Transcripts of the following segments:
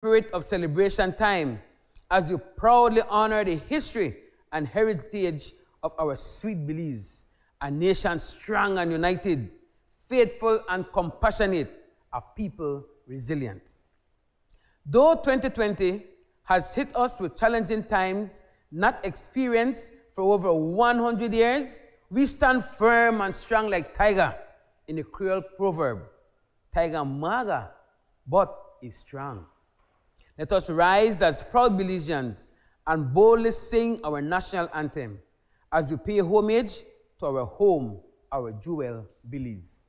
spirit of celebration time as we proudly honor the history and heritage of our sweet Belize, a nation strong and united, faithful and compassionate, a people resilient. Though 2020 has hit us with challenging times not experienced for over 100 years, we stand firm and strong like tiger in the Creole proverb, tiger maga, but is strong. Let us rise as proud Belizeans and boldly sing our national anthem as we pay homage to our home, our jewel, Belize.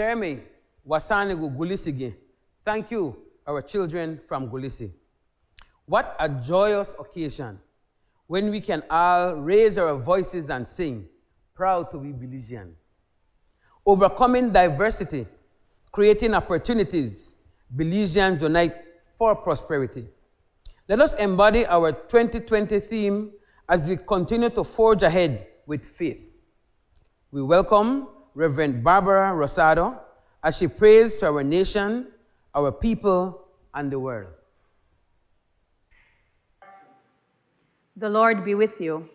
Seremi Wasanigu Gulisigi. Thank you, our children from Gulisi. What a joyous occasion when we can all raise our voices and sing, proud to be Belizean. Overcoming diversity, creating opportunities, Belizeans unite for prosperity. Let us embody our 2020 theme as we continue to forge ahead with faith. We welcome Reverend Barbara Rosado as she prays to our nation, our people, and the world. The Lord be with you.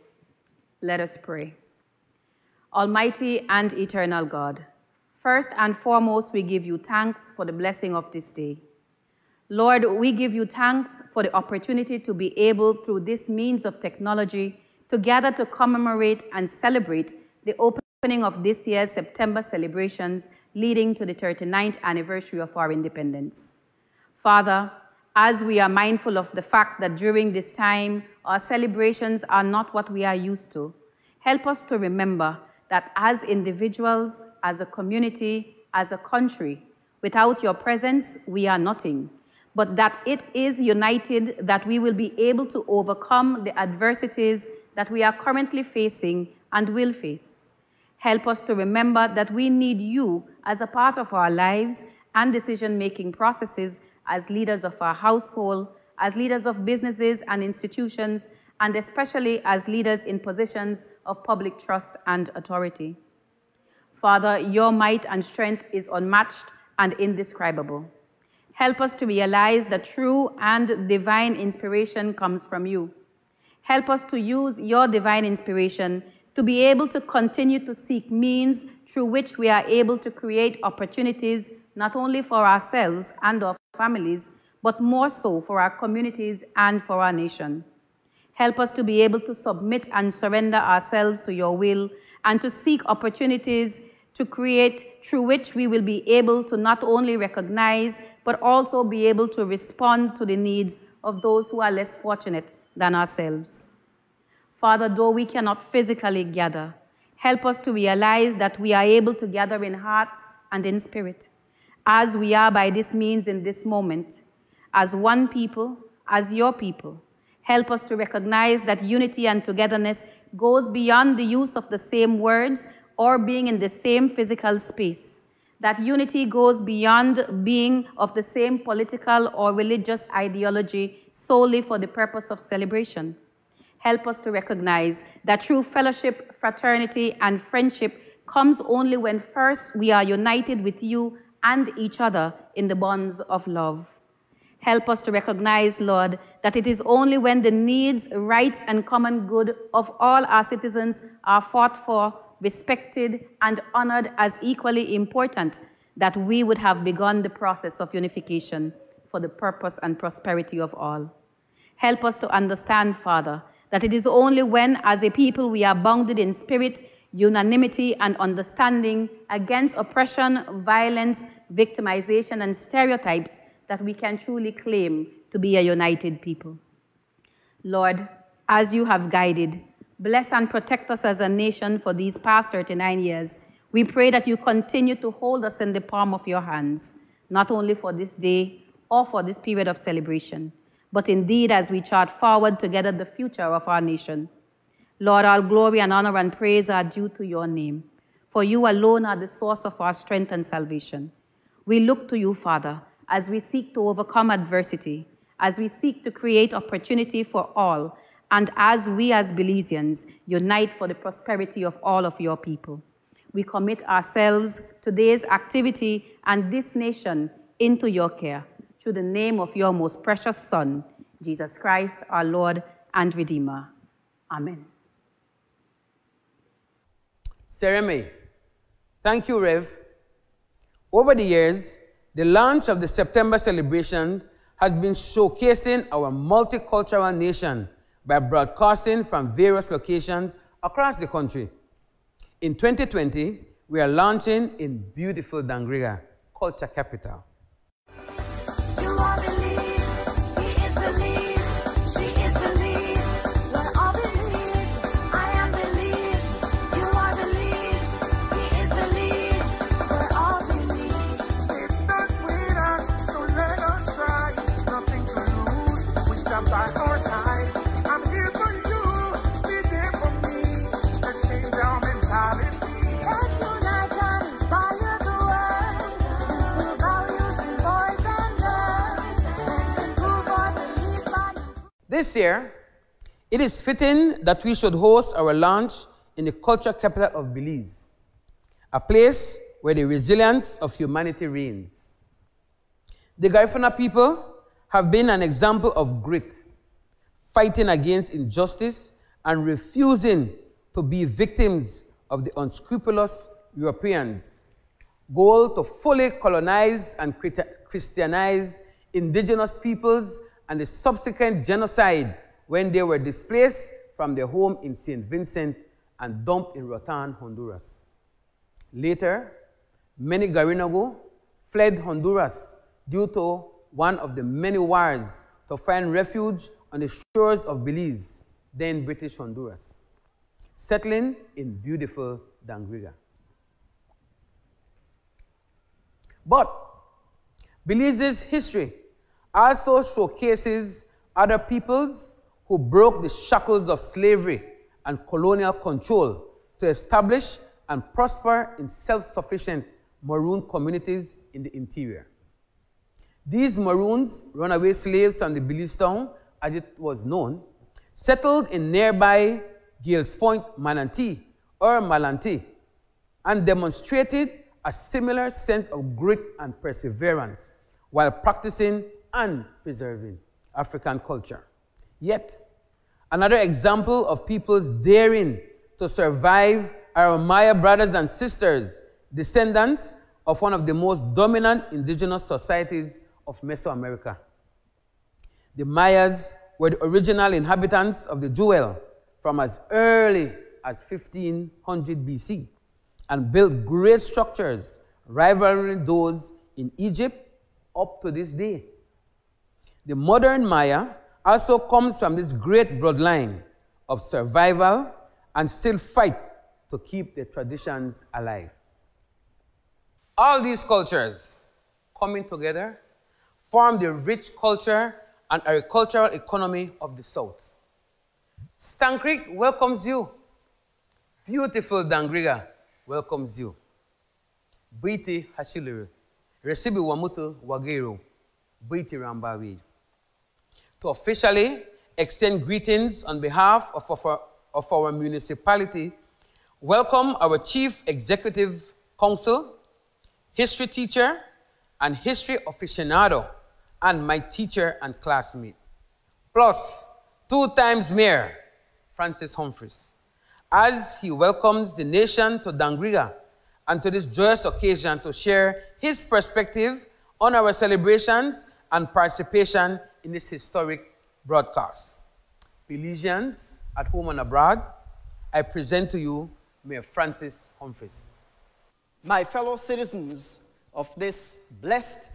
Let us pray. Almighty and eternal God, first and foremost, we give you thanks for the blessing of this day. Lord, we give you thanks for the opportunity to be able, through this means of technology, to gather to commemorate and celebrate the open opening of this year's September celebrations leading to the 39th anniversary of our independence. Father, as we are mindful of the fact that during this time our celebrations are not what we are used to, help us to remember that as individuals, as a community, as a country, without your presence, we are nothing. But that it is united that we will be able to overcome the adversities that we are currently facing and will face. Help us to remember that we need you as a part of our lives and decision making processes as leaders of our household, as leaders of businesses and institutions, and especially as leaders in positions of public trust and authority. Father, your might and strength is unmatched and indescribable. Help us to realize that true and divine inspiration comes from you. Help us to use your divine inspiration to be able to continue to seek means through which we are able to create opportunities not only for ourselves and our families, but more so for our communities and for our nation. Help us to be able to submit and surrender ourselves to your will and to seek opportunities to create through which we will be able to not only recognize, but also be able to respond to the needs of those who are less fortunate than ourselves. Father, though we cannot physically gather, help us to realize that we are able to gather in heart and in spirit, as we are by this means in this moment, as one people, as your people, Help us to recognize that unity and togetherness goes beyond the use of the same words or being in the same physical space. That unity goes beyond being of the same political or religious ideology solely for the purpose of celebration. Help us to recognize that true fellowship, fraternity, and friendship comes only when first we are united with you and each other in the bonds of love. Help us to recognize, Lord, that it is only when the needs, rights, and common good of all our citizens are fought for, respected, and honored as equally important that we would have begun the process of unification for the purpose and prosperity of all. Help us to understand, Father, that it is only when, as a people, we are bounded in spirit, unanimity, and understanding against oppression, violence, victimization, and stereotypes that we can truly claim to be a united people. Lord, as you have guided, bless and protect us as a nation for these past 39 years. We pray that you continue to hold us in the palm of your hands, not only for this day or for this period of celebration, but indeed as we chart forward together the future of our nation. Lord, all glory and honor and praise are due to your name, for you alone are the source of our strength and salvation. We look to you, Father, as we seek to overcome adversity, as we seek to create opportunity for all, and as we as Belizeans unite for the prosperity of all of your people. We commit ourselves, to today's activity, and this nation into your care through the name of your most precious Son, Jesus Christ, our Lord and Redeemer. Amen. Sereme. Thank you, Rev. Over the years, the launch of the September celebration has been showcasing our multicultural nation by broadcasting from various locations across the country. In 2020, we are launching in beautiful Dangriga, culture capital. This year, it is fitting that we should host our launch in the cultural capital of Belize, a place where the resilience of humanity reigns. The Garifuna people have been an example of grit, fighting against injustice and refusing to be victims of the unscrupulous Europeans' goal to fully colonize and Christianize indigenous peoples and the subsequent genocide when they were displaced from their home in St. Vincent and dumped in Roatan, Honduras. Later, many Garinagu fled Honduras due to one of the many wars to find refuge on the shores of Belize, then British Honduras, settling in beautiful Dangriga. But Belize's history also showcases other peoples who broke the shackles of slavery and colonial control to establish and prosper in self-sufficient maroon communities in the interior. These maroons, runaway slaves from the Belize town, as it was known, settled in nearby Gales Point, Manatee, or Malantee, and demonstrated a similar sense of grit and perseverance while practicing and preserving African culture. Yet, another example of people's daring to survive are Maya brothers and sisters, descendants of one of the most dominant indigenous societies of Mesoamerica. The Mayas were the original inhabitants of the Jewel from as early as 1500 BC and built great structures rivaling those in Egypt up to this day. The modern Maya also comes from this great bloodline of survival and still fight to keep the traditions alive. All these cultures coming together form the rich culture and agricultural economy of the South. Stann Creek welcomes you. Beautiful Dangriga welcomes you. Biti Hashiliru. Resibi Wamutu Wagero. Biti Rambawi. To officially extend greetings on behalf of, our, of our municipality, welcome our Chief Executive Council, history teacher, and history aficionado, and my teacher and classmate. Plus, two times Mayor, Francis Humphreys, as he welcomes the nation to Dangriga and to this joyous occasion to share his perspective on our celebrations and participation in this historic broadcast. Belizeans at home and abroad, I present to you Mayor Francis Humphreys. My fellow citizens of this blessed,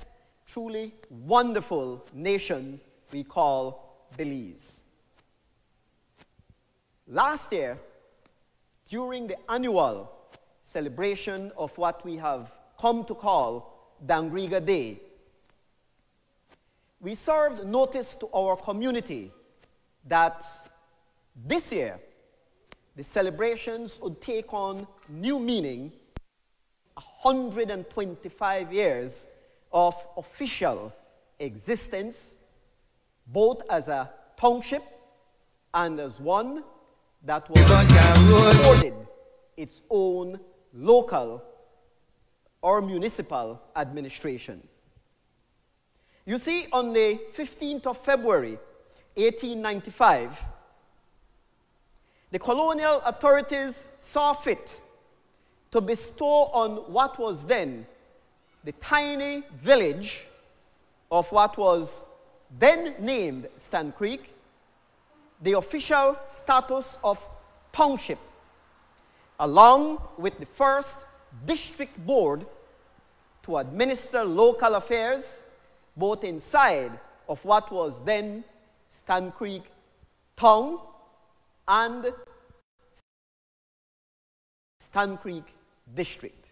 truly wonderful nation we call Belize. Last year, during the annual celebration of what we have come to call Dangriga Day, we served notice to our community that this year the celebrations would take on new meaning 125 years of official existence, both as a township and as one that was afforded its own local or municipal administration. You see, on the 15th of February, 1895, the colonial authorities saw fit to bestow on what was then the tiny village of what was then named Stann Creek the official status of township along with the first district board to administer local affairs both inside of what was then Stann Creek Town and Stann Creek District.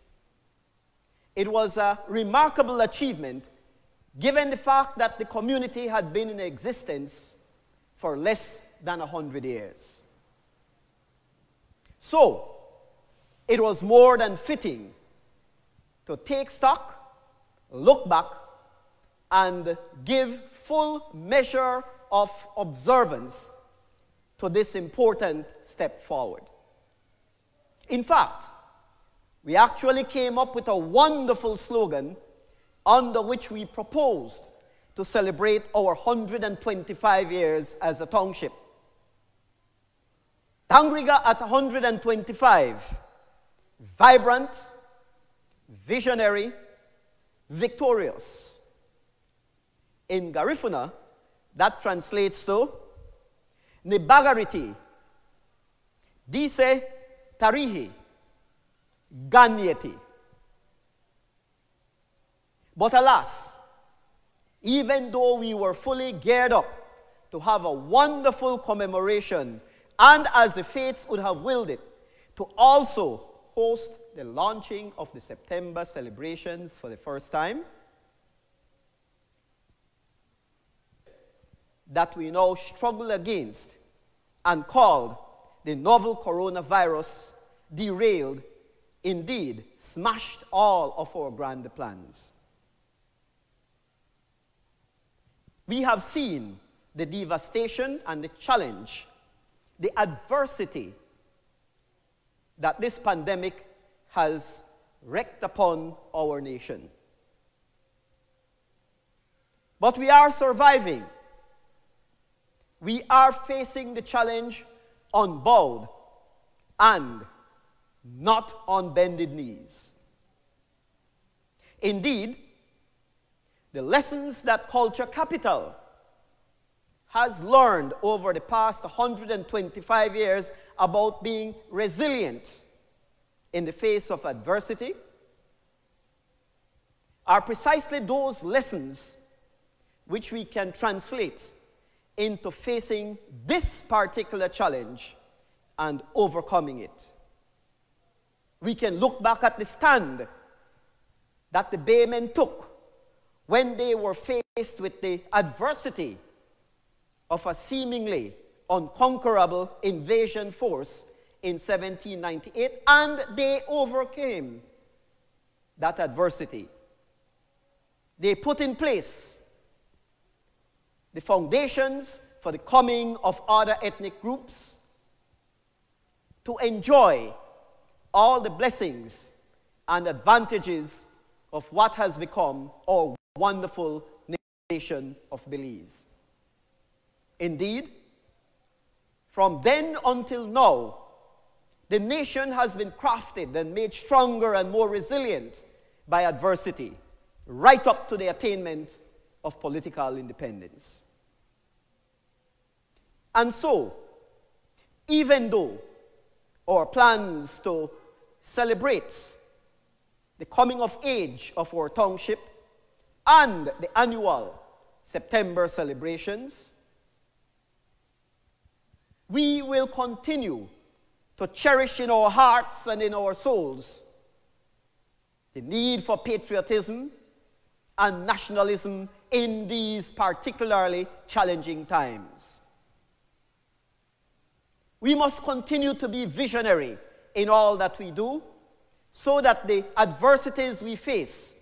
It was a remarkable achievement given the fact that the community had been in existence for less than 100 years. So, it was more than fitting to take stock, look back, and give full measure of observance to this important step forward. In fact, we actually came up with a wonderful slogan under which we proposed to celebrate our 125 years as a township. Dangriga at 125, vibrant, visionary, victorious. In Garifuna, that translates to Nibagariti, Dise Tarihi, Ganyeti. But alas, even though we were fully geared up to have a wonderful commemoration and as the fates would have willed it, to also host the launching of the September celebrations for the first time. That we now struggle against and called the novel coronavirus derailed, indeed, smashed all of our grand plans. We have seen the devastation and the challenge the adversity that this pandemic has wreaked upon our nation. But we are surviving. We are facing the challenge unbowed and not on bended knees. Indeed, the lessons that culture capital has learned over the past 125 years about being resilient in the face of adversity are precisely those lessons which we can translate into facing this particular challenge and overcoming it. We can look back at the stand that the Baymen took when they were faced with the adversity of a seemingly unconquerable invasion force in 1798, and they overcame that adversity. They put in place the foundations for the coming of other ethnic groups to enjoy all the blessings and advantages of what has become our wonderful nation of Belize. Indeed, from then until now, the nation has been crafted and made stronger and more resilient by adversity, right up to the attainment of political independence. And so, even though our plans to celebrate the coming of age of our township and the annual September celebrations, we will continue to cherish in our hearts and in our souls the need for patriotism and nationalism in these particularly challenging times. We must continue to be visionary in all that we do so that the adversities we face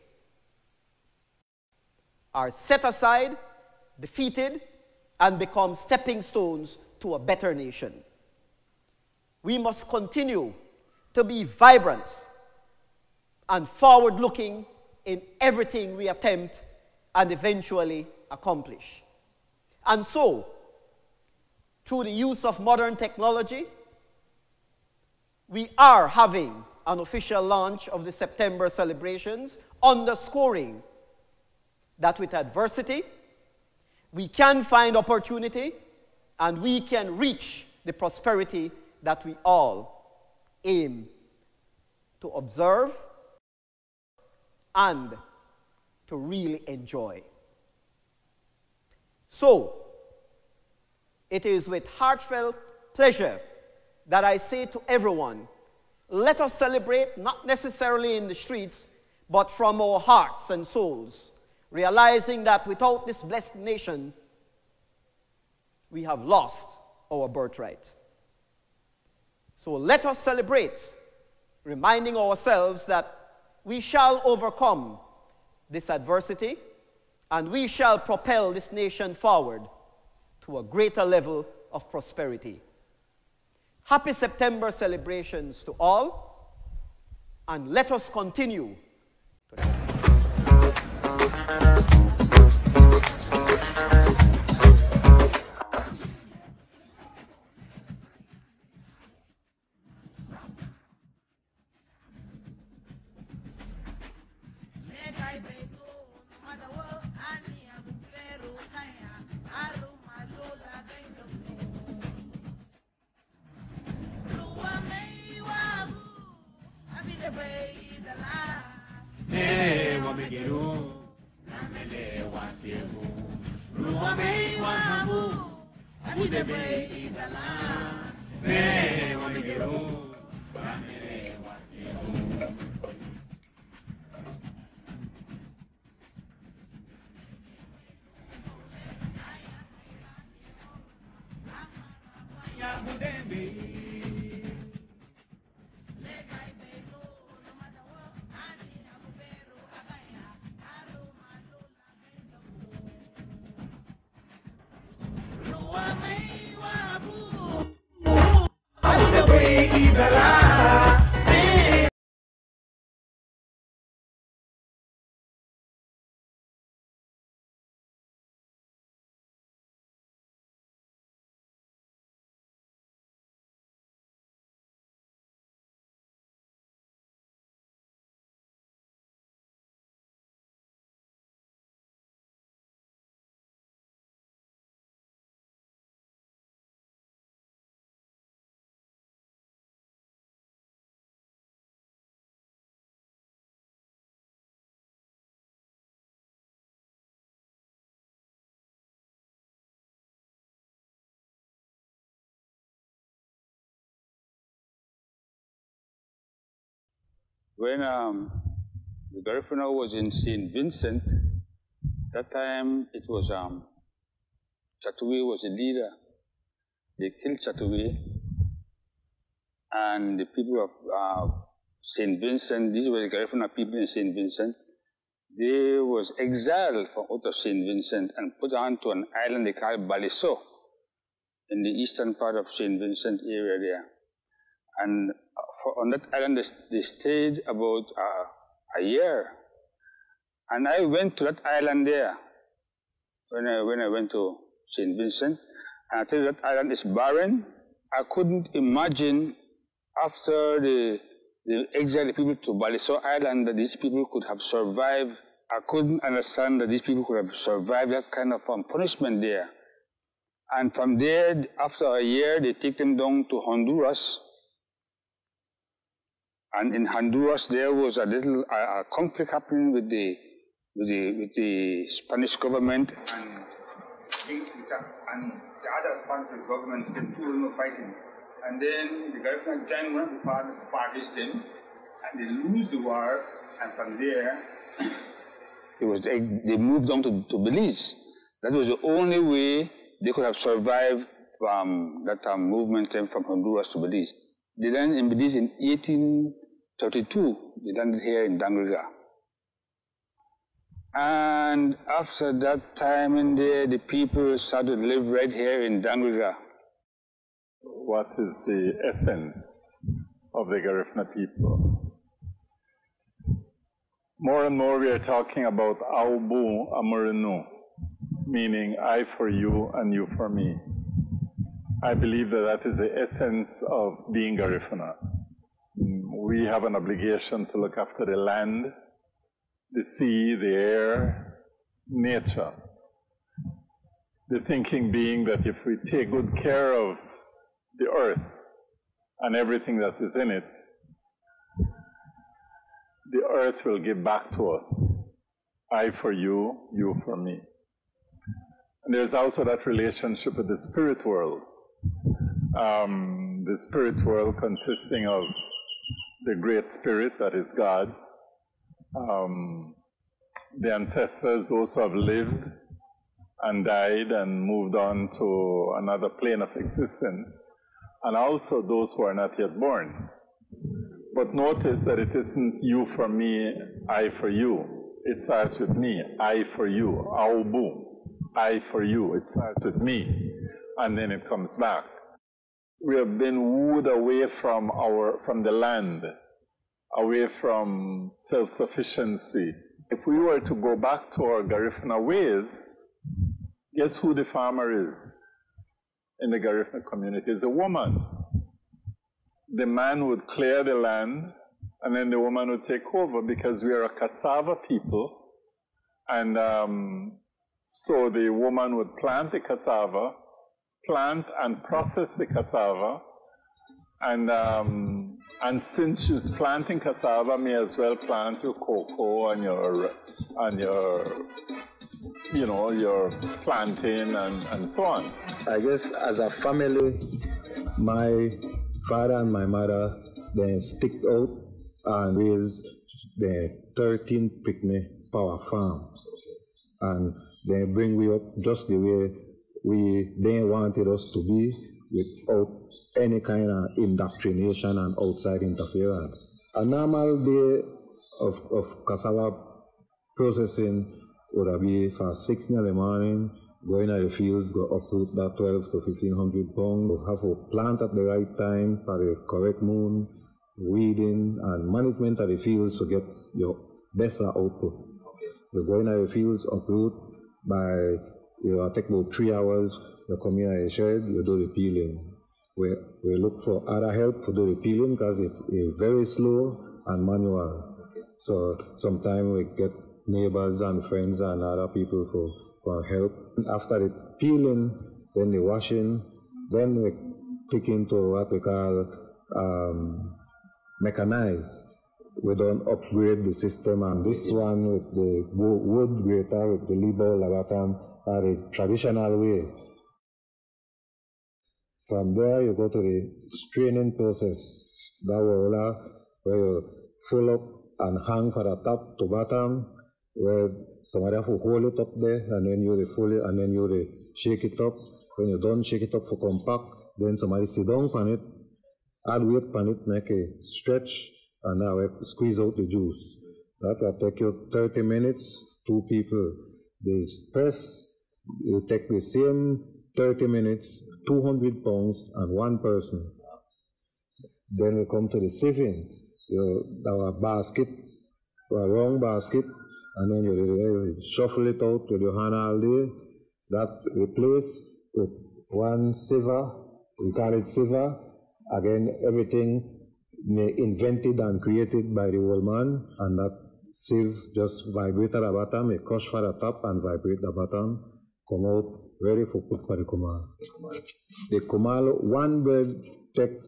are set aside, defeated, and become stepping stones to a better nation. We must continue to be vibrant and forward looking in everything we attempt and eventually accomplish. And so, through the use of modern technology, we are having an official launch of the September celebrations, underscoring that with adversity, we can find opportunity and we can reach the prosperity that we all aim to observe and to really enjoy. So, it is with heartfelt pleasure that I say to everyone let us celebrate not necessarily in the streets, but from our hearts and souls, realizing that without this blessed nation, we have lost our birthright. So let us celebrate, reminding ourselves that we shall overcome this adversity and we shall propel this nation forward to a greater level of prosperity. Happy September celebrations to all, and let us continue. When um, the Garifuna was in St. Vincent, that time it was um, was the leader. They killed Chatuwe, and the people of uh, St. Vincent, these were the Garifuna people in St. Vincent, they was exiled from out of St. Vincent and put onto an island they call Balliceaux in the eastern part of St. Vincent area there. And for, on that island, they, stayed about uh, a year. And I went to that island there when I, when I went to St. Vincent. And I tell you that island is barren. I couldn't imagine after the, the exile people to Balliceaux Island that these people could have survived I couldn't understand that these people could have survived that kind of um, punishment there. And from there, after a year, they take them down to Honduras. And in Honduras, there was a little a, a conflict happening with the with the with the Spanish government and and the other part of the government. The two were fighting, and then the government joined one of the parties then, and they lose the war, and from there. It was, they moved on to, to Belize. That was the only way they could have survived from that um, movement from Honduras to Belize. They landed in Belize in 1832. They landed here in Dangriga. And after that time in there, the people started to live right here in Dangriga. What is the essence of the Garifuna people? More and more we are talking about Aubu Amurinu, meaning I for you and you for me. I believe that that is the essence of being Garifuna. We have an obligation to look after the land, the sea, the air, nature. The thinking being that if we take good care of the earth and everything that is in it, the earth will give back to us. I for you, you for me. And there's also that relationship with the spirit world. Um, the spirit world consisting of the great spirit that is God, um, the ancestors, those who have lived and died and moved on to another plane of existence, and also those who are not yet born. But notice that it isn't you for me, I for you. It starts with me, I for you, aubu, I for you. It starts with me, and then it comes back. We have been wooed away from our from the land, away from self-sufficiency. If we were to go back to our Garifuna ways, guess who the farmer is in the Garifuna community? It's a woman the man would clear the land and then the woman would take over because we are a cassava people. And um, so the woman would plant the cassava, plant and process the cassava. And, um, and since she's planting cassava, may as well plant your cocoa and your, and your, you know, your plantain and, and so on. I guess as a family, my father and my mother then sticked out and raised the 13 picnic power farm. And they bring we up just the way we they wanted us to be without any kind of indoctrination and outside interference. A normal day of, of cassava processing would be for 6 in the morning going to the fields, go uproot that 12 to 1500 pounds, have a plant at the right time for the correct moon, weeding and management of the fields to get your best output. Okay. You go in the fields, uproot by, you take about three hours, you come in a shed, you do the peeling. We, we look for other help to do the peeling because it's very slow and manual. So sometimes we get neighbors and friends and other people for for help. After the peeling, then the washing, then we click into what we call um, mechanized. We don't upgrade the system, and this one with the wood grater with the Liebherr Leviathan are the traditional way. From there, you go to the straining process, that where you full up and hang from the top to bottom, where somebody have to hold it up there, and then you full it, and then you shake it up. When you don't shake it up for compact, then somebody sit down on it, add weight on it, make a stretch, and now squeeze out the juice. That will take you 30 minutes, two people. They press, you take the same 30 minutes, 200 pounds, and one person. Then we come to the sieving. You have basket, a wrong basket, and then you, shuffle it out with your hand all day. That replace with one sieve, we call it sieve. Again, everything invented and created by the old man, and that sieve just vibrate at the bottom, it crush for the top and vibrate the bottom, come out ready for put for the kumal, one bread take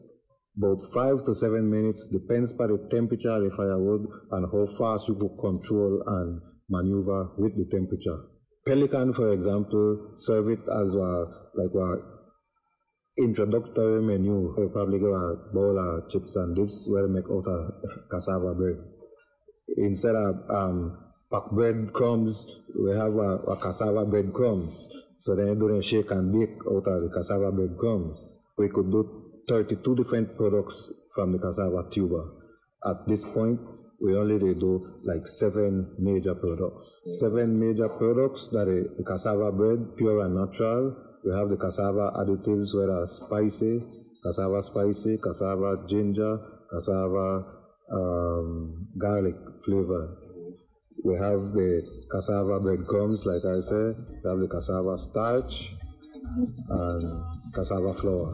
about five to seven minutes, depends by the temperature of the firewood and how fast you could control and maneuver with the temperature. Pelican, for example, serve it as a, like a introductory menu. We probably give a bowl of chips and dips where we make out of cassava bread. Instead of um, pack bread crumbs, we have a, a cassava bread crumbs. So do shake and bake out of the cassava bread crumbs. We could do 32 different products from the cassava tuber. At this point, we only do like seven major products. Seven major products that are cassava bread, pure and natural, we have the cassava additives where are spicy, cassava spicy, cassava ginger, cassava um, garlic flavor. We have the cassava breadcrumbs, like I said. We have the cassava starch and cassava flour.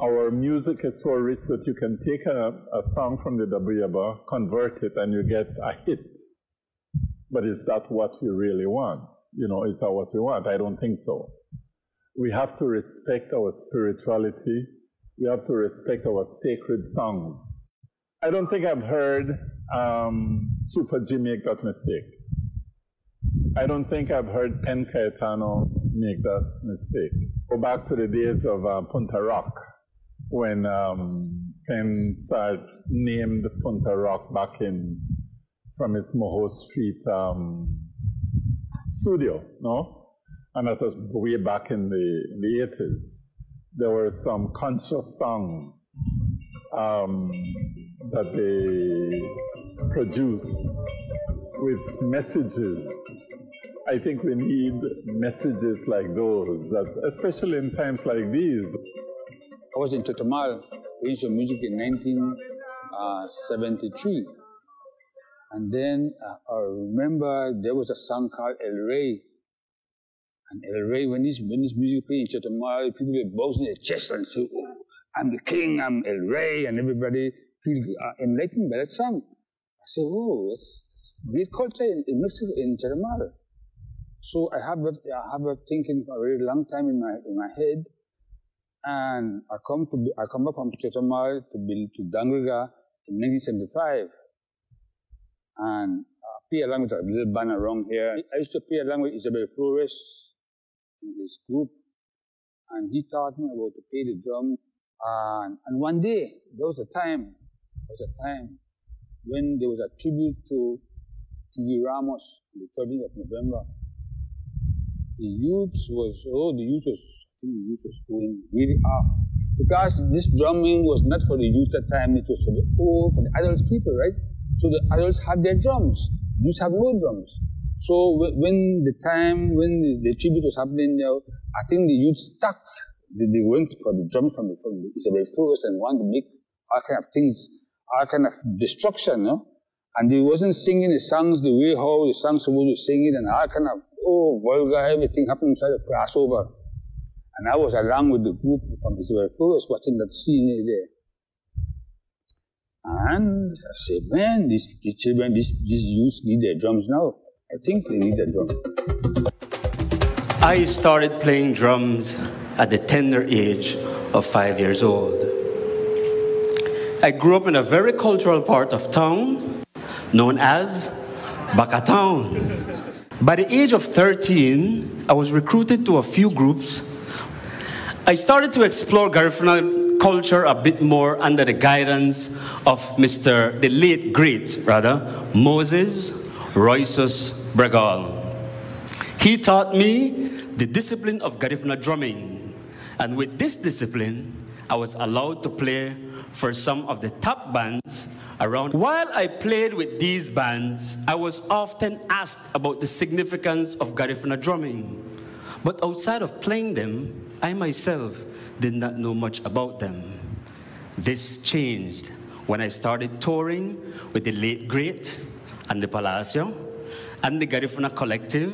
Our music is so rich that you can take a, a song from the Dabuyaba, convert it, and you get a hit but is that what we really want? You know, is that what we want? I don't think so. We have to respect our spirituality. We have to respect our sacred songs. I don't think I've heard um, Super G make that mistake. I don't think I've heard Pen Cayetano make that mistake. Go back to the days of uh, Punta Rock when um, Pen started named Punta Rock back in from his Moho Street um, studio, no? And that was way back in the, in the 80s. There were some conscious songs um, that they produced with messages. I think we need messages like those, that especially in times like these. I was in playing some music in 1973. And then uh, I remember there was a song called El Rey. And El when this, when this music played in Chetumal, people were boasting their chest and say, oh, I'm the king, I'm El Rey, and everybody feel uh, enlightened by that song. I said, oh, that's, great culture in, in Mexico, in Chetumal. So I have that, I have that thinking for a very long time in my, in my head. And I come to, I come back from Chetumal to, build, to Dangriga in 1975 and I play along with a little band around here. I used to play along with Isabel Flores in his group, and he taught me about to play the drum. And, and one day, there was a time, there was a time when there was a tribute to T.V. Ramos on the 13th of November. The youth was, oh, the youth was, I think the youth was going really up. Because this drumming was not for the youth at the time, it was for the old, for the adult people, right? So the adults have their drums. Youths have no drums. So when the time, when the, tribute was happening, I think the youth stuck. They, they went for the drums from the, from the Isabel Flores and wanted to make all kind of things, all kind of destruction, you know? And he wasn't singing the songs the way how the songs supposed to sing it and all kind of, oh, vulgar, everything happened inside the crossover. And I was along with the group from Isabel Flores watching that scene there. And I said, man, these, these children, these, these youths need their drums now. I think need their drums. I started playing drums at the tender age of five years old. I grew up in a very cultural part of town known as Bakatown. By the age of 13, I was recruited to a few groups I started to explore Garifuna culture a bit more under the guidance of Mr. the late great rather Moses Roysus Bregal. He taught me the discipline of Garifuna drumming, and with this discipline, I was allowed to play for some of the top bands around. While I played with these bands, I was often asked about the significance of Garifuna drumming. But outside of playing them, I myself did not know much about them. This changed when I started touring with the late great Andy Palacio and the Garifuna Collective,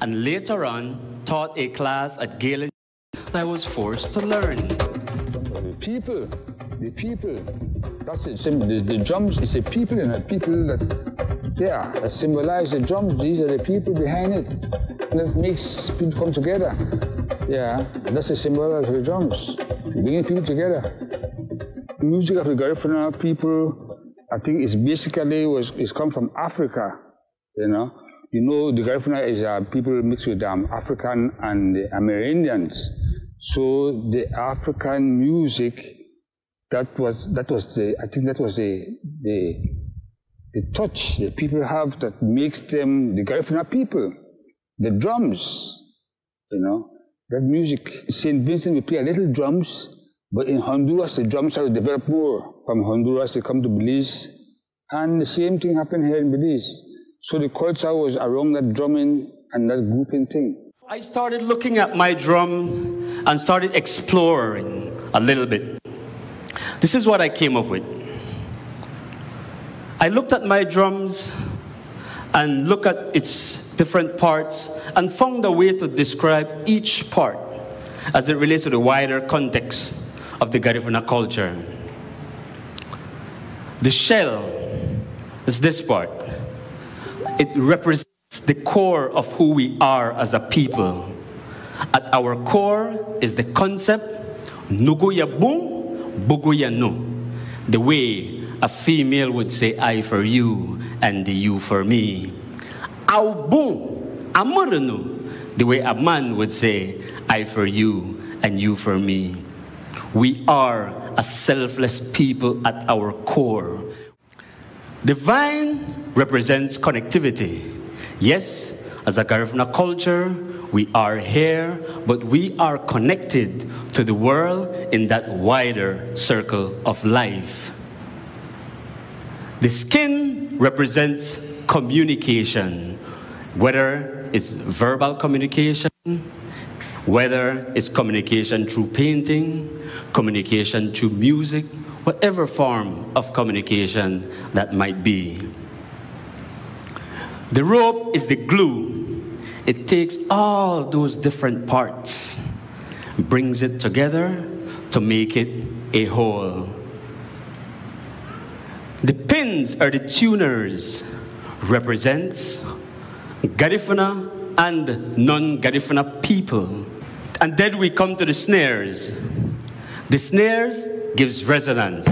and later on taught a class at Galen. I was forced to learn. The people, the people, that's it. The, the drums is a people and a people that, yeah, that symbolize the drums. These are the people behind it. That makes people come together. Yeah, that's the symbol of the drums, bringing people together. The Music of the Garifuna people, I think, is basically was is come from Africa. You know, you know, the Garifuna is uh, people mixed with um, African and the Amerindians. So the African music, that was that was the I think that was the the the touch that people have that makes them the Garifuna people. The drums, you know. That music, St. Vincent will play a little drums, but in Honduras, the drums are developed more. From Honduras, they come to Belize, and the same thing happened here in Belize. So the culture was around that drumming and that grouping thing. I started looking at my drum and started exploring a little bit. This is what I came up with. I looked at my drums and looked at its different parts and found a way to describe each part as it relates to the wider context of the Garifuna culture. The shell is this part. It represents the core of who we are as a people. At our core is the concept Nuguya Bung, Buguya. The way a female would say I for you and you for me. Au bung. The way a man would say I for you and you for me. We are a selfless people at our core. The vine represents connectivity. Yes, as a Garifuna culture, we are here, but we are connected to the world in that wider circle of life. The skin represents communication, whether it's verbal communication, whether it's communication through painting, communication through music, whatever form of communication that might be. The rope is the glue. It takes all those different parts, brings it together to make it a whole. The pins are the tuners, represents Garifuna and non-Garifuna people. And then we come to the snares. The snares gives resonance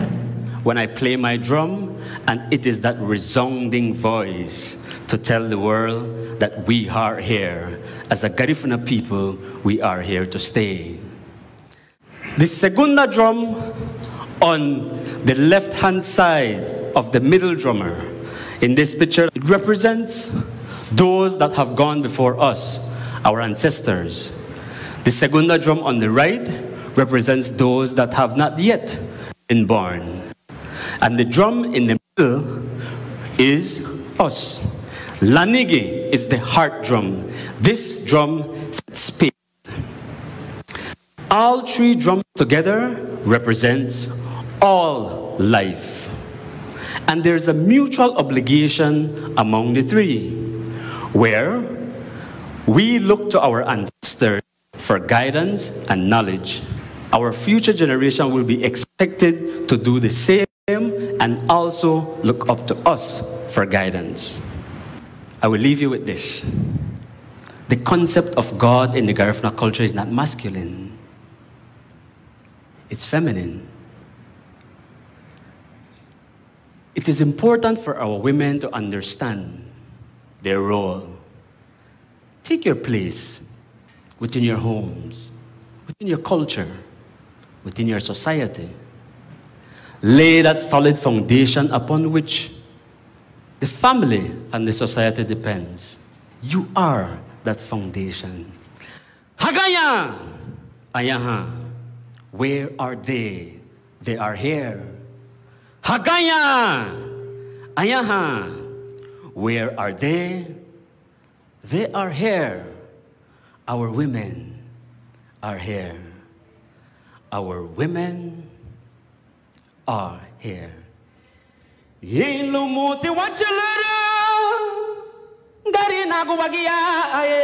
when I play my drum, and it is that resounding voice to tell the world that we are here. As a Garifuna people, we are here to stay. The segunda drum on the left hand side of the middle drummer in this picture, it represents those that have gone before us, our ancestors. The segunda drum on the right represents those that have not yet been born. And the drum in the middle is us. Lanigi is the heart drum. This drum space. All three drums together represents all life. And there's a mutual obligation among the three, where we look to our ancestors for guidance and knowledge. Our future generation will be expected to do the same and also look up to us for guidance. I will leave you with this. The concept of God in the Garifuna culture is not masculine, it's feminine. It is important for our women to understand their role. Take your place within your homes, within your culture, within your society. Lay that solid foundation upon which the family and the society depends. You are that foundation. Hagaya! Ayaha. Where are they? They are here. Hagaya! Ayaha. Where are they? They are here. Our women are here. Our women are here. ಏನು ಮೂತಿ ವಜ್ಜಲರು ಗರಿ ನಾಗು ಬಗೆಯ ಆಯೇ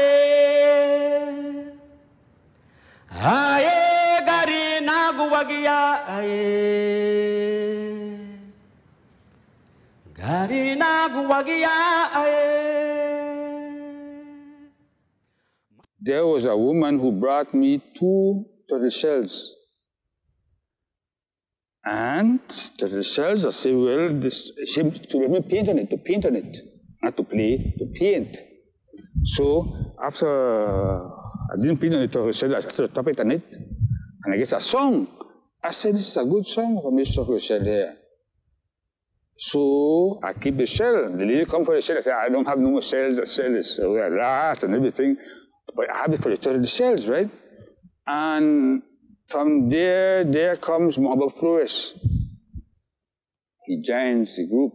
ಗರಿ ನಾಗು ಬಗೆಯ ಗರಿ ನಾಗು ಬಗೆಯ There was a woman who brought me two turtle shells And shells, I said, well, this, she, to let me paint on it, to paint on it, not to play, to paint. So after I didn't paint on it, turtle shell, I started to top it on it, and I guess a song. I said, this is a good song for Mr. Shell here. So I keep the shell. The lady come for the shell. I said, I don't have no more shells. The shell is so last and everything. But I have it for the turtle shells, right? And from there, there comes Mohammed Flores. He joins the group.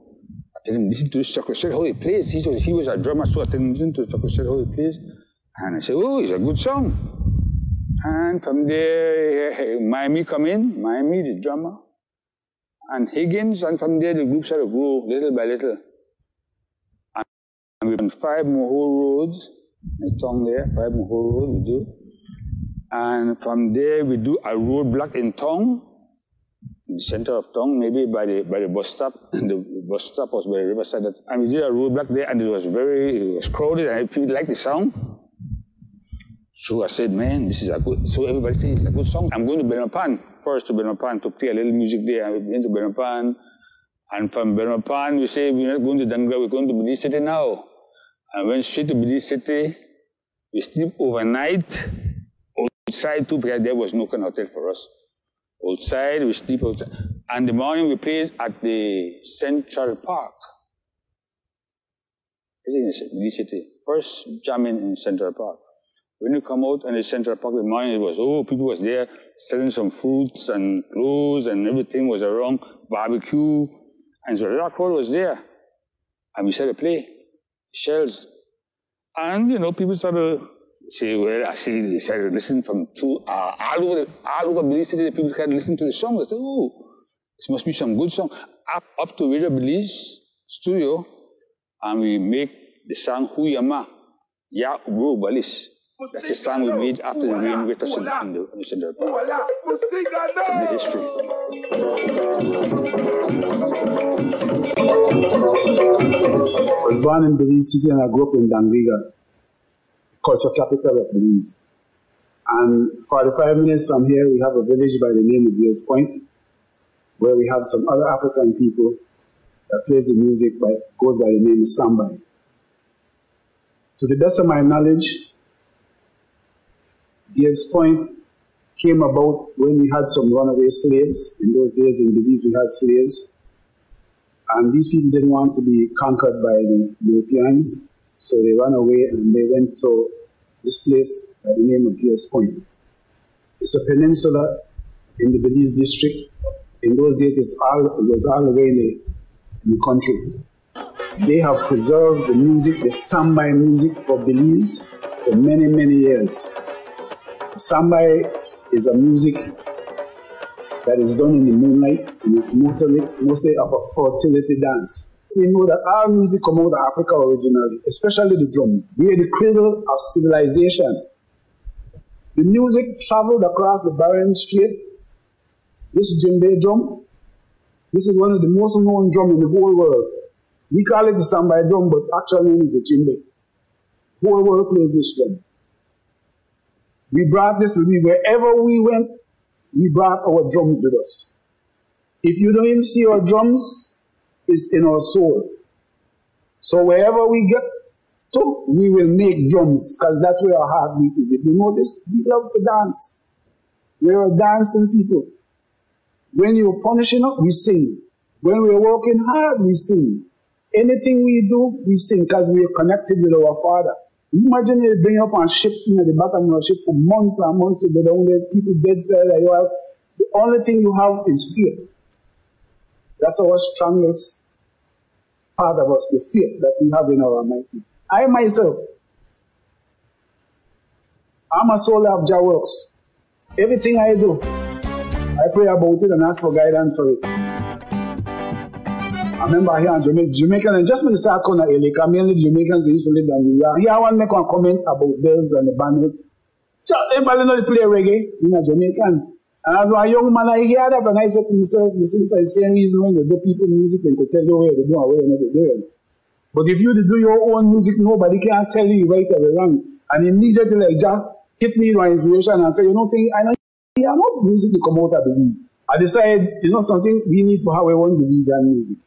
I tell him, listen to this shell, how he plays. He was, he was a drummer, so I tell him, listen to the shell, how he plays. And I said, oh, it's a good song. And from there, Miami come in, Miami, the drummer, and Higgins, and from there the group started to grow little by little. And we went five more roads, a song there, five more roads we do. And from there we do a roadblock in Tong, in the center of Tong, maybe by the by the bus stop. the bus stop was by the riverside. And we did a roadblock there, and it was very it was crowded, and people liked the song. So I said, man, this is a good. So everybody said it's a good song. I'm going to Belmopan first to Belmopan to play a little music there. And we went to Belmopan, and from Belmopan we say we're not going to Dangriga, we're going to Belize City now. And went straight to Belize City. We sleep overnight outside too because there was no kind hotel for us. Outside, we sleep outside. And the morning we played at the Central Park. In the city. First jamming in Central Park. When you come out in the Central Park, the morning it was, oh, people was there selling some fruits and clothes and everything was around, barbecue. And so the crowd was there. And we started to play shells. And, you know, people started say, well, I see, they started listening from two, uh, all over, the, all over Belize City, the people started listening to the song. They said, oh, this must be some good song. Up, up to Radio Belize studio, and we make the song Huyama, Ya Ubro Balis. That's the song we made after the rain with us in, the, in the Park. It's I was born in Belize City and I grew up in Dangriga, culture capital of Belize. And 45 minutes from here, we have a village by the name of Beers Point, where we have some other African people that plays the music by goes by the name of Sambai. To the best of my knowledge, Beers Point came about when we had some runaway slaves. In those days in Belize, we had slaves. And these people didn't want to be conquered by the Europeans, so they ran away and they went to this place by the name of Beers Point. It's a peninsula in the Belize district. In those days, it's all, it was all the way in the, in the country. They have preserved the music, the Sambai music for Belize for many, many years. Sambai is a music that is done in the moonlight and it's mostly, mostly of a fertility dance. We know that our music come out of Africa originally, especially the drums. We are the cradle of civilization. The music traveled across the Bering Strait. This djembe drum, this is one of the most known drum in the whole world. We call it the Sambai drum, but actually it is the djembe. Whole world plays this drum. We brought this with me wherever we went. We brought our drums with us. If you don't even see our drums, it's in our soul. So wherever we get to, we will make drums because that's where our heartbeat is. If you notice, we love to dance. We are dancing people. When you're punishing us, we sing. When we're working hard, we sing. Anything we do, we sing because we are connected with our Father. Imagine they bring up on ship, you know, the bottom of a ship for months and months, they don't let people dead say that you have. The only thing you have is faith. That's our strongest part of us, the faith that we have in our mighty. I myself, I'm a soul of Jah works. Everything I do, I pray about it and ask for guidance for it. I remember here in Jamaica, Jamaican, and just start coming to LA, mainly Jamaicans they used to live down here. Here I want to make a comment about bells and the band. Everybody know they play reggae in a Jamaican. And as a young man, I hear that and I said to myself, you see, the same reason when you do people music, they could tell you where they do and where not doing. But if you do your own music, nobody can tell you right or wrong. And immediately, like, Jack, hit me my inspiration and say, you know, think, I know, I'm not music to come out of bees. I decided, you know, something we need for how we want the bees and music.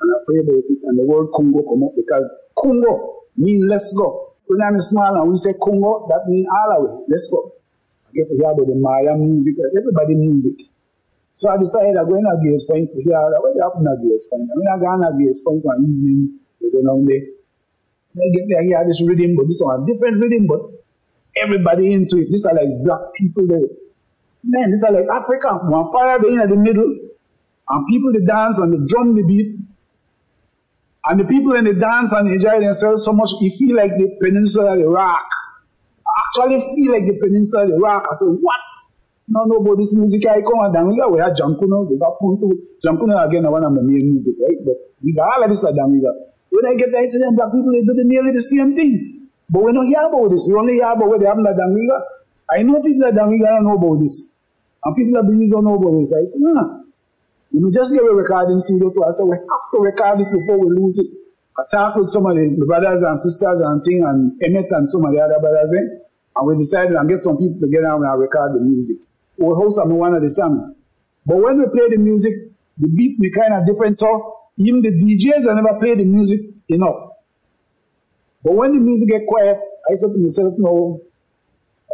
And I pray about it, and the word Kungo come up because Kungo means let's go. When I'm small and we say Kungo, that means all away, let's go. I get to hear about the Maya music, everybody music. So I decided I'm going to Gales Point for here. What happened at Gales Point? I mean, I go to Gales Point one evening, we go down there. I get there, hear this rhythm, but this one different rhythm, but everybody into it. These are like black people there. Man, these are like Africa. One fire there in the middle, and people they dance and they drum the beat. And the people in the dance and enjoy themselves so much, you feel like the peninsula of Iraq. Actually feel like the peninsula of Iraq. I said, what? No, no, but this music I come and got we have Jankuno, we got Punta. Jankuno again, one of the main music, right? But we got all of this at Dangriga. When I get there, I see them black people, they do the nearly the same thing. But we don't hear about this. We only hear about what they happen at Dangriga. I know people at Dangriga don't know about this. And people at Belize don't know about this. I say, nah. We just get a recording studio to us. So we have to record this before we lose it. I talk with some of the brothers and sisters and thing and Emmett and some of the other brothers in. And we decided to get some people together and we record the music. We host them one of the songs. But when we play the music, the beat be kind of different. So even the DJs have never played the music enough. But when the music get quiet, I said to myself, no,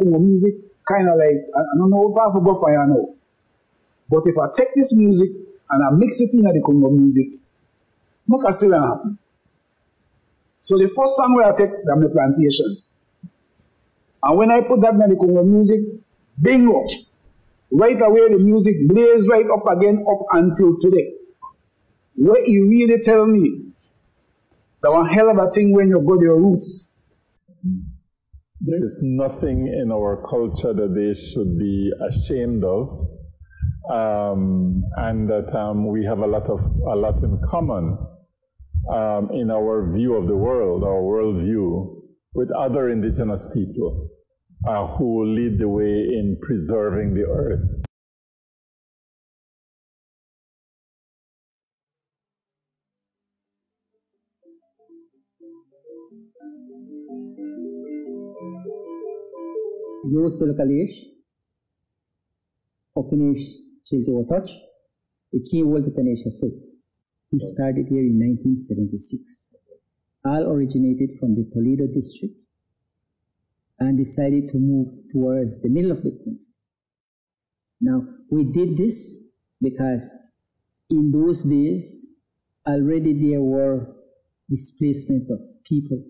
Kungo music kind of like, I, I don't know if I forgot fire now. But if I take this music and I mix it in the Kungo music, make a see happen. So the first song where I take, the plantation. And when I put that Kungo music, bingo, right away the music blaze right up again up until today. What you really tell me that one hell of a thing when you go to your roots. There is nothing in our culture that they should be ashamed of, um, and that um, we have a lot of a lot in common um, in our view of the world, our worldview, with other indigenous people uh, who lead the way in preserving the earth. Yunus Kalesh, Okinesh Chiltuotach, the key world Tanesha Soup. He started here in 1976. All originated from the Toledo district and decided to move towards the middle of the country. Now, we did this because in those days, already there were displacement of people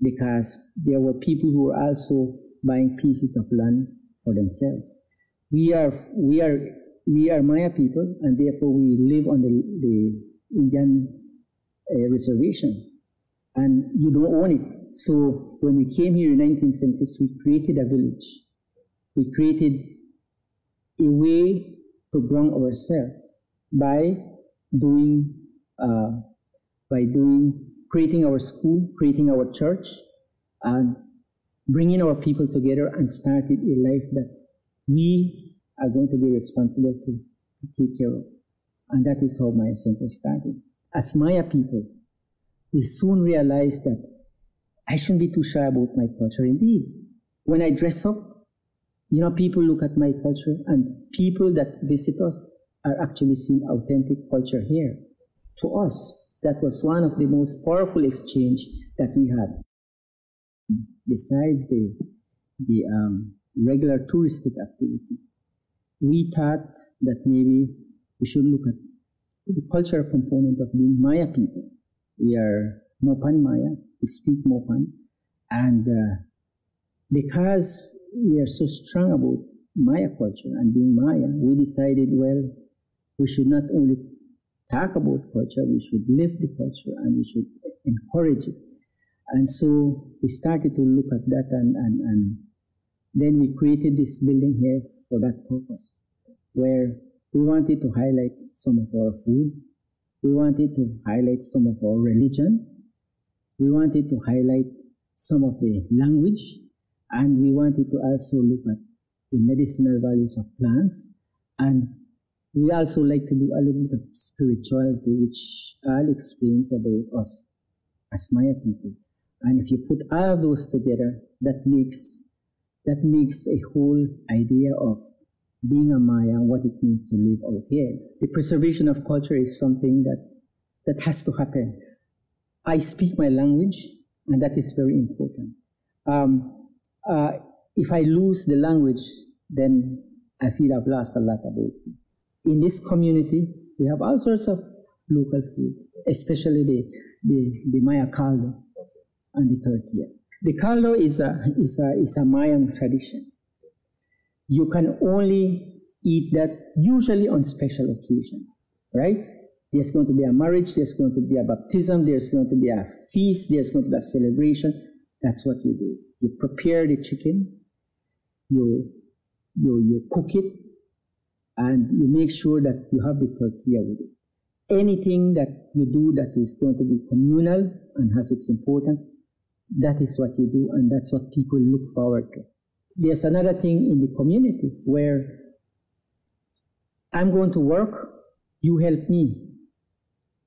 because there were people who were also buying pieces of land for themselves. We are, we are, we are Maya people, and therefore we live on the, the Indian uh, reservation, and you don't own it. So when we came here in 1976, we created a village. We created a way to ground ourselves by doing, uh, by doing, creating our school, creating our church, and bringing our people together and started a life that we are going to be responsible to, to take care of. And that is how Maya Center started. As Maya people, we soon realized that I shouldn't be too shy about my culture. Indeed, when I dress up, you know, people look at my culture and people that visit us are actually seeing authentic culture here. To us, that was one of the most powerful exchange that we had besides the the um, regular touristic activity. We thought that maybe we should look at the cultural component of being Maya people. We are Mopan Maya, we speak Mopan, and uh, because we are so strong about Maya culture and being Maya, we decided, well, we should not only talk about culture, we should live the culture and we should encourage it. And so we started to look at that and, and, and then we created this building here for that purpose, where we wanted to highlight some of our food, we wanted to highlight some of our religion, we wanted to highlight some of the language and we wanted to also look at the medicinal values of plants. And we also like to do a little bit of spirituality, which Al explains about us as Maya people. And if you put all those together, that makes that makes a whole idea of being a Maya and what it means to live out here. The preservation of culture is something that that has to happen. I speak my language, and that is very important. Um, uh, if I lose the language, then I feel I've lost a lot about it. In this community, we have all sorts of local food, especially the, the, the Maya caldo and the tortilla. The caldo is a, is, a, is a Mayan tradition. You can only eat that usually on special occasion, right? There's going to be a marriage, there's going to be a baptism, there's going to be a feast, there's going to be a celebration. That's what you do. You prepare the chicken, you, you, you cook it, and you make sure that you have the tortilla with it. Anything that you do that is going to be communal and has its importance, that is what you do, and that's what people look forward to. There's another thing in the community where I'm going to work, you help me.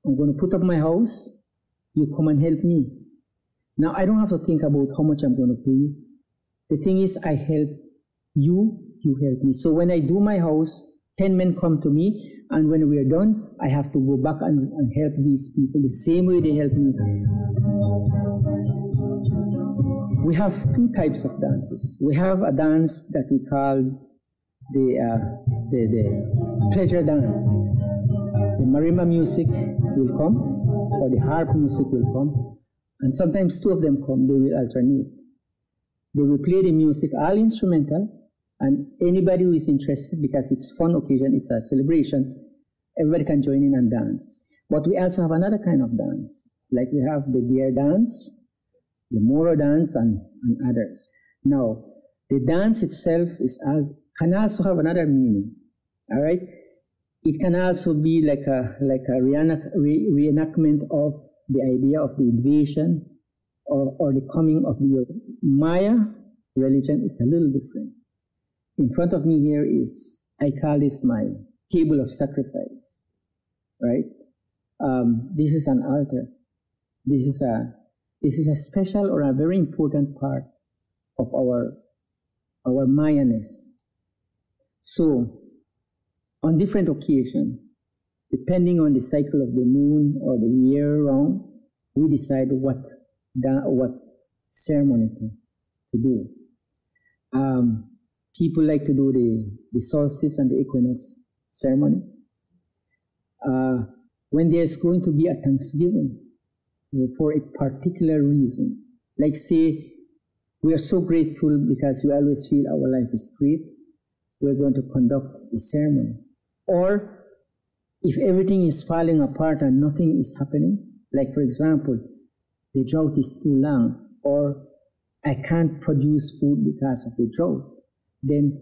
I'm going to put up my house, you come and help me. Now I don't have to think about how much I'm going to pay you. The thing is, I help you, you help me. So when I do my house, 10 men come to me, and when we are done, I have to go back and, and help these people the same way they help me. We have two types of dances. We have a dance that we call the, uh, the, the pleasure dance. The marimba music will come, or the harp music will come, and sometimes two of them come, they will alternate. They will play the music, all instrumental, and anybody who is interested, because it's fun occasion, it's a celebration, everybody can join in and dance. But we also have another kind of dance, like we have the deer dance, the Moro dance, and, and others. Now, the dance itself is as, can also have another meaning. All right, it can also be like a like a reenactment of the idea of the invasion or, or the coming of the Maya religion is a little different. In front of me here is, I call this my table of sacrifice, right? Um, this is an altar. This is a this is a special or a very important part of our our Mayaness. So, on different occasions, depending on the cycle of the moon or the year round, we decide what what ceremony to, to do. Um, people like to do the, the solstice and the equinox ceremony. Uh, when there's going to be a Thanksgiving for a particular reason, like say, we are so grateful because we always feel our life is great, we're going to conduct a ceremony. Or if everything is falling apart and nothing is happening, like for example, the drought is too long, or I can't produce food because of the drought, then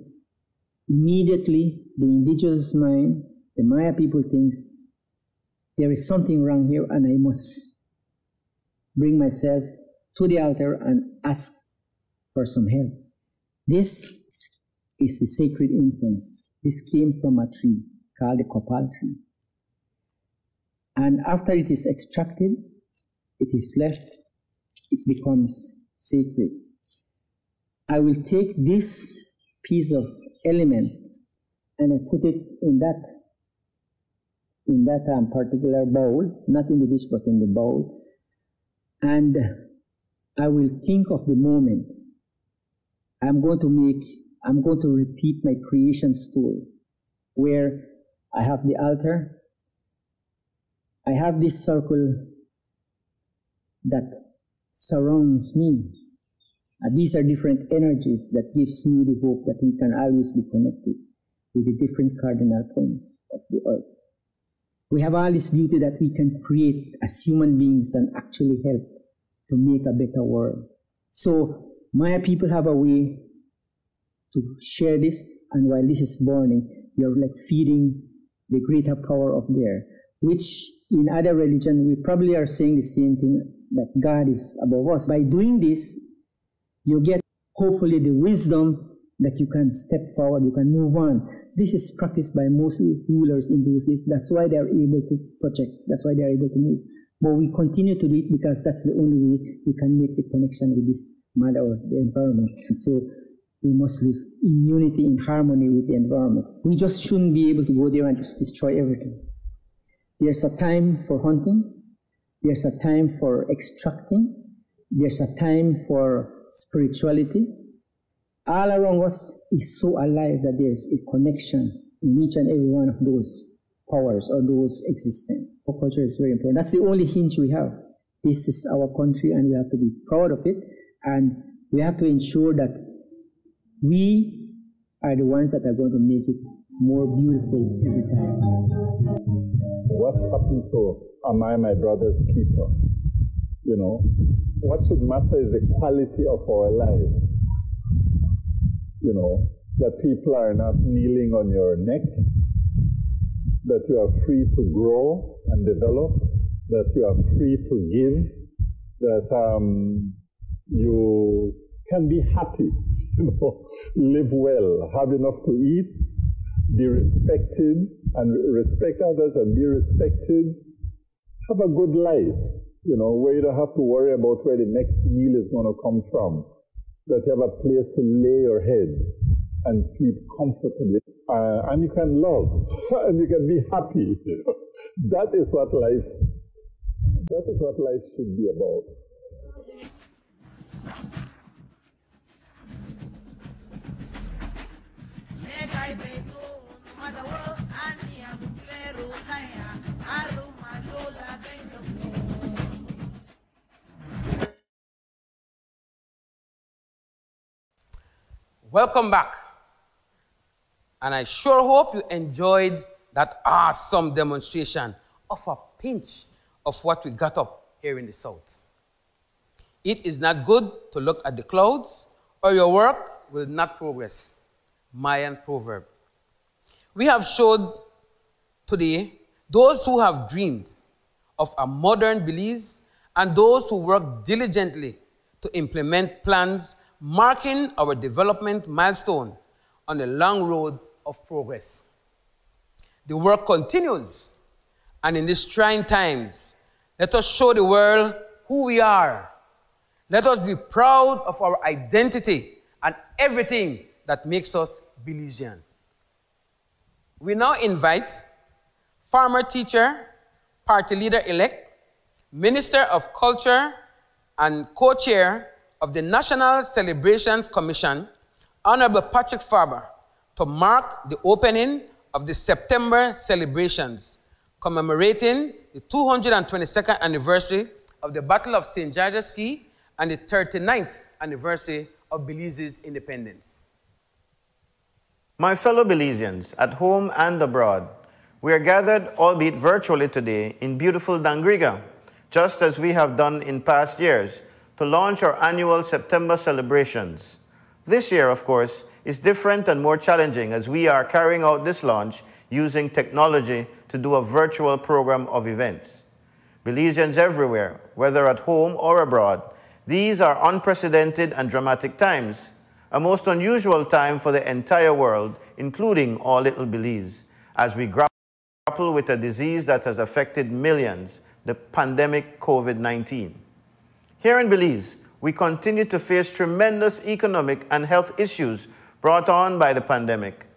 immediately the indigenous mind, the Maya people thinks there is something wrong here and I must bring myself to the altar and ask for some help. This is the sacred incense. This came from a tree called the copal tree. And after it is extracted, it is left, it becomes sacred. I will take this piece of element and I put it in that in that um, particular bowl, not in the dish but in the bowl, and I will think of the moment. I'm going to make I'm going to repeat my creation story where I have the altar. I have this circle that surrounds me. And these are different energies that gives me the hope that we can always be connected with the different cardinal points of the earth. We have all this beauty that we can create as human beings and actually help to make a better world. So Maya people have a way to share this, and while this is burning, you're like feeding the greater power of there, which in other religion we probably are saying the same thing that God is above us. By doing this, you get hopefully the wisdom that you can step forward, you can move on. This is practiced by most rulers in those days. That's why they are able to project. That's why they are able to move. But we continue to do it because that's the only way we can make the connection with this mother or the environment. And so we must live in unity, in harmony with the environment. We just shouldn't be able to go there and just destroy everything. There's a time for hunting. There's a time for extracting. There's a time for spirituality. All around us is so alive that there's a connection in each and every one of those powers or those existence. Our culture is very important. That's the only hinge we have. This is our country and we have to be proud of it. And we have to ensure that we are the ones that are going to make it more beautiful every time. What happened to Am I my brother's keeper? You know, what should matter is the quality of our lives. You know, that people are not kneeling on your neck, that you are free to grow and develop, that you are free to give, that um, you can be happy, you know, live well, have enough to eat, be respected, and respect others and be respected. Have a good life, you know, where you don't have to worry about where the next meal is going to come from. That you have a place to lay your head and sleep comfortably. Uh, and you can love and you can be happy. that is what life that is what life should be about. Welcome back. And I sure hope you enjoyed that awesome demonstration of a pinch of what we got up here in the South. It is not good to look at the clouds, or your work will not progress. Mayan proverb. We have showed today those who have dreamed of a modern Belize and those who work diligently to implement plans marking our development milestone on the long road of progress. The work continues, and in these trying times, let us show the world who we are. Let us be proud of our identity and everything that makes us Belizean. We now invite farmer teacher, party leader elect, Minister of Culture, and co chair of the National Celebrations Commission, Honorable Patrick Faber, to mark the opening of the September celebrations commemorating the 222nd anniversary of the Battle of St. George's Caye and the 39th anniversary of Belize's independence. My fellow Belizeans, at home and abroad, we are gathered, albeit virtually today, in beautiful Dangriga, just as we have done in past years, to launch our annual September celebrations. This year, of course, is different and more challenging as we are carrying out this launch using technology to do a virtual program of events. Belizeans everywhere, whether at home or abroad, these are unprecedented and dramatic times, a most unusual time for the entire world, including all little Belize, as we grapple with a disease that has affected millions, the pandemic COVID-19. Here in Belize, we continue to face tremendous economic and health issues brought on by the pandemic.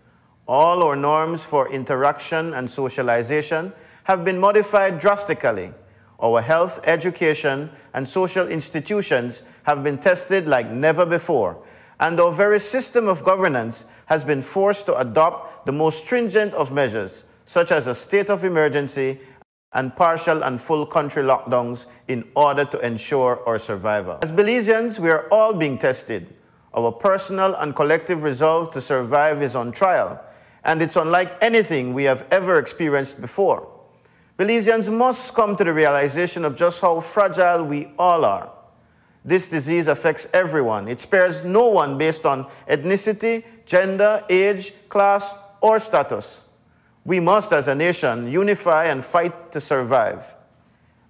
All our norms for interaction and socialization have been modified drastically. Our health, education, and social institutions have been tested like never before, and our very system of governance has been forced to adopt the most stringent of measures, such as a state of emergency and partial and full country lockdowns in order to ensure our survival. As Belizeans, we are all being tested. Our personal and collective resolve to survive is on trial, and it's unlike anything we have ever experienced before. Belizeans must come to the realization of just how fragile we all are. This disease affects everyone. It spares no one based on ethnicity, gender, age, class, or status. We must, as a nation, unify and fight to survive.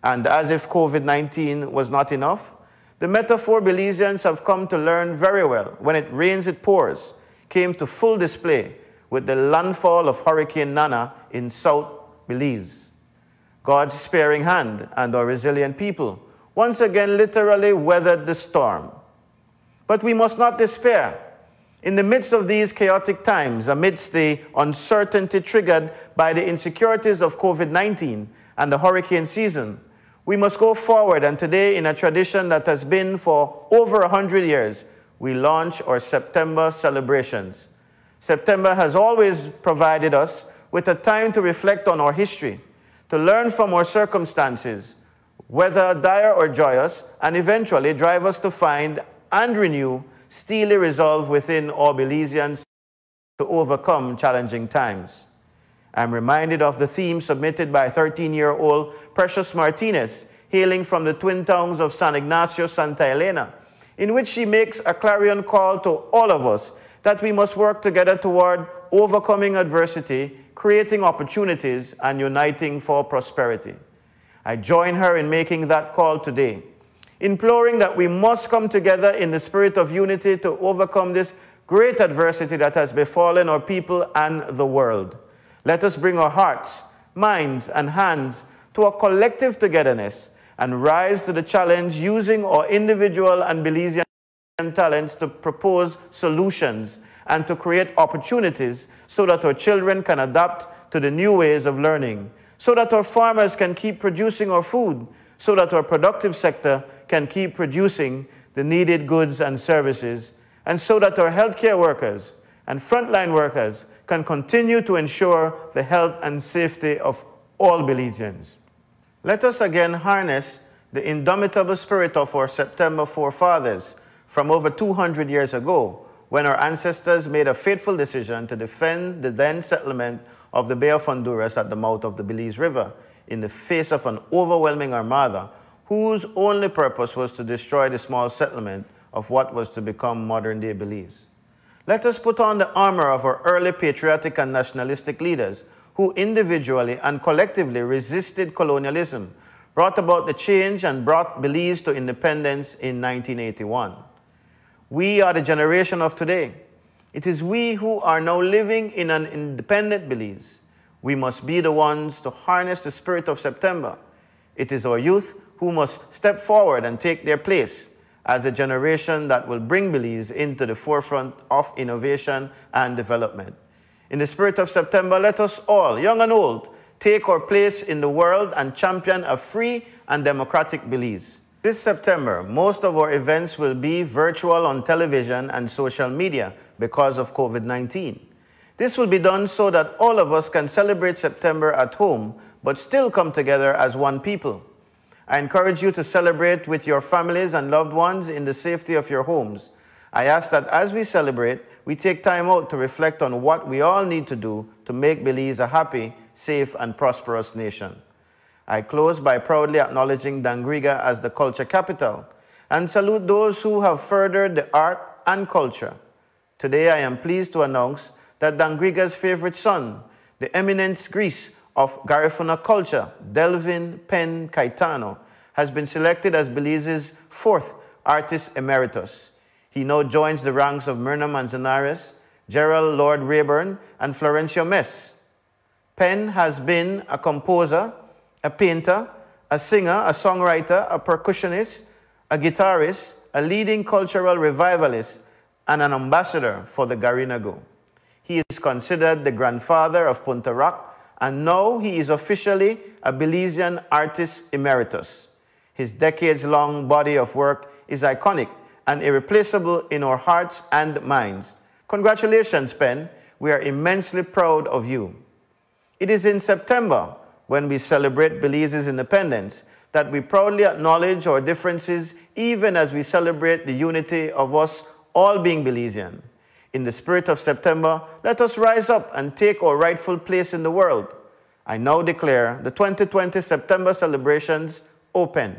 And as if COVID 19 was not enough, the metaphor Belizeans have come to learn very well when it rains, it pours came to full display with the landfall of Hurricane Nana in South Belize. God's sparing hand and our resilient people once again literally weathered the storm. But we must not despair. In the midst of these chaotic times, amidst the uncertainty triggered by the insecurities of COVID 19 and the hurricane season, we must go forward. And today, in a tradition that has been for over 100 years, we launch our September celebrations. September has always provided us with a time to reflect on our history to learn from our circumstances, whether dire or joyous, and eventually drive us to find and renew steely resolve within all Belizeans to overcome challenging times. I'm reminded of the theme submitted by 13 year old Precious Martinez, hailing from the twin towns of San Ignacio, Santa Elena, in which she makes a clarion call to all of us that we must work together toward overcoming adversity creating opportunities, and uniting for prosperity. I join her in making that call today, imploring that we must come together in the spirit of unity to overcome this great adversity that has befallen our people and the world. Let us bring our hearts, minds, and hands to a collective togetherness and rise to the challenge using our individual and Belizean talents to propose solutions and to create opportunities so that our children can adapt to the new ways of learning, so that our farmers can keep producing our food, so that our productive sector can keep producing the needed goods and services, and so that our healthcare workers and frontline workers can continue to ensure the health and safety of all Belizeans. Let us again harness the indomitable spirit of our September forefathers from over 200 years ago when our ancestors made a fateful decision to defend the then settlement of the Bay of Honduras at the mouth of the Belize River in the face of an overwhelming armada whose only purpose was to destroy the small settlement of what was to become modern day Belize. Let us put on the armor of our early patriotic and nationalistic leaders who individually and collectively resisted colonialism, brought about the change, and brought Belize to independence in 1981. We are the generation of today. It is we who are now living in an independent Belize. We must be the ones to harness the spirit of September. It is our youth who must step forward and take their place as a generation that will bring Belize into the forefront of innovation and development. In the spirit of September, let us all, young and old, take our place in the world and champion a free and democratic Belize. This September, most of our events will be virtual on television and social media because of COVID 19. This will be done so that all of us can celebrate September at home, but still come together as one people. I encourage you to celebrate with your families and loved ones in the safety of your homes. I ask that as we celebrate, we take time out to reflect on what we all need to do to make Belize a happy, safe, and prosperous nation. I close by proudly acknowledging Dangriga as the culture capital and salute those who have furthered the art and culture. Today I am pleased to announce that Dangriga's favorite son, the eminent Greece of Garifuna culture, Delvin Pen Cayetano, has been selected as Belize's fourth artist emeritus. He now joins the ranks of Myrna Manzanares, Gerald Lord Rhaburn, and Florencio Mess. Pen has been a composer, a painter, a singer, a songwriter, a percussionist, a guitarist, a leading cultural revivalist, and an ambassador for the Garinagu. He is considered the grandfather of Punta Rock, and now he is officially a Belizean artist emeritus. His decades long body of work is iconic and irreplaceable in our hearts and minds. Congratulations, Pen. We are immensely proud of you. It is in September, when we celebrate Belize's independence, that we proudly acknowledge our differences even as we celebrate the unity of us all being Belizean. In the spirit of September, let us rise up and take our rightful place in the world. I now declare the 2020 September celebrations open.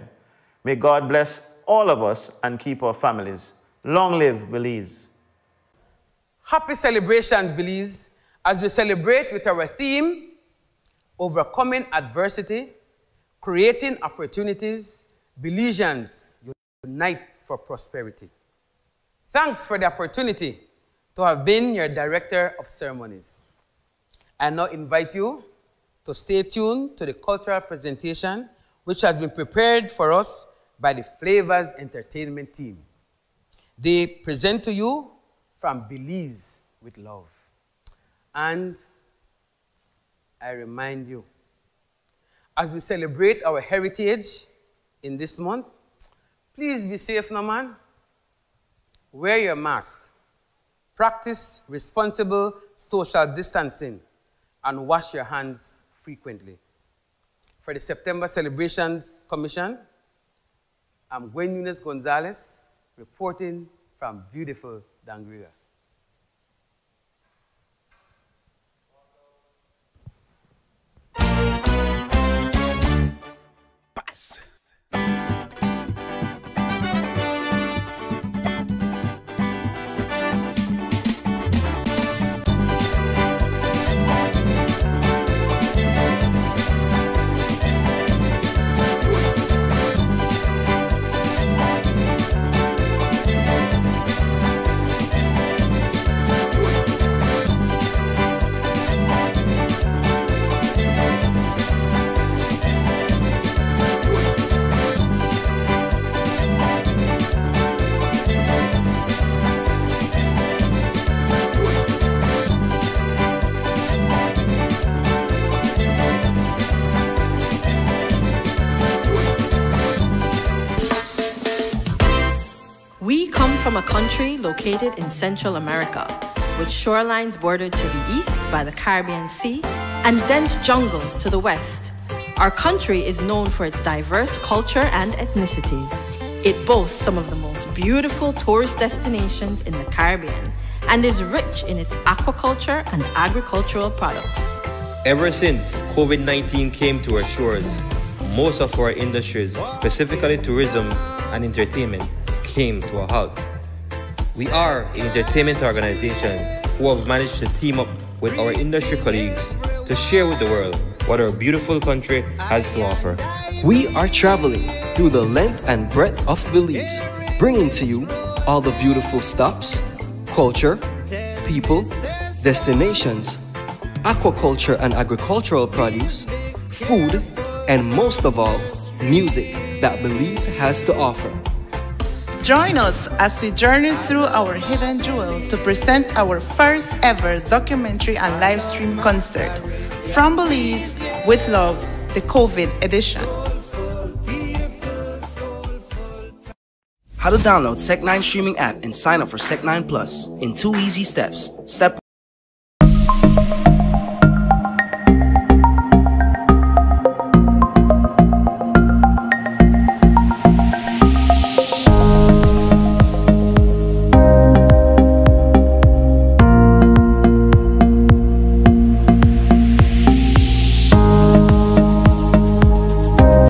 May God bless all of us and keep our families. Long live Belize. Happy celebrations, Belize, as we celebrate with our theme, Overcoming Adversity, Creating Opportunities, Belizeans Unite for Prosperity. Thanks for the opportunity to have been your Director of Ceremonies. I now invite you to stay tuned to the cultural presentation which has been prepared for us by the Flavors Entertainment team. They present to you from Belize with love. And I remind you, as we celebrate our heritage in this month, please be safe now, man. Wear your mask. Practice responsible social distancing and wash your hands frequently. For the September Celebrations Commission, I'm Gwen Nunes Gonzalez, reporting from beautiful Dangriga. Country located in Central America, with shorelines bordered to the east by the Caribbean Sea and dense jungles to the west. Our country is known for its diverse culture and ethnicities. It boasts some of the most beautiful tourist destinations in the Caribbean and is rich in its aquaculture and agricultural products. Ever since COVID 19 came to our shores, most of our industries, specifically tourism and entertainment, came to a halt. We are an entertainment organization who have managed to team up with our industry colleagues to share with the world what our beautiful country has to offer. We are traveling through the length and breadth of Belize, bringing to you all the beautiful stops, culture, people, destinations, aquaculture and agricultural produce, food, and most of all, music that Belize has to offer. Join us as we journey through our hidden jewel to present our first ever documentary and live stream concert. From Belize, with love, the COVID edition. How to download Sec9 streaming app and sign up for Sec9 Plus in two easy steps. Step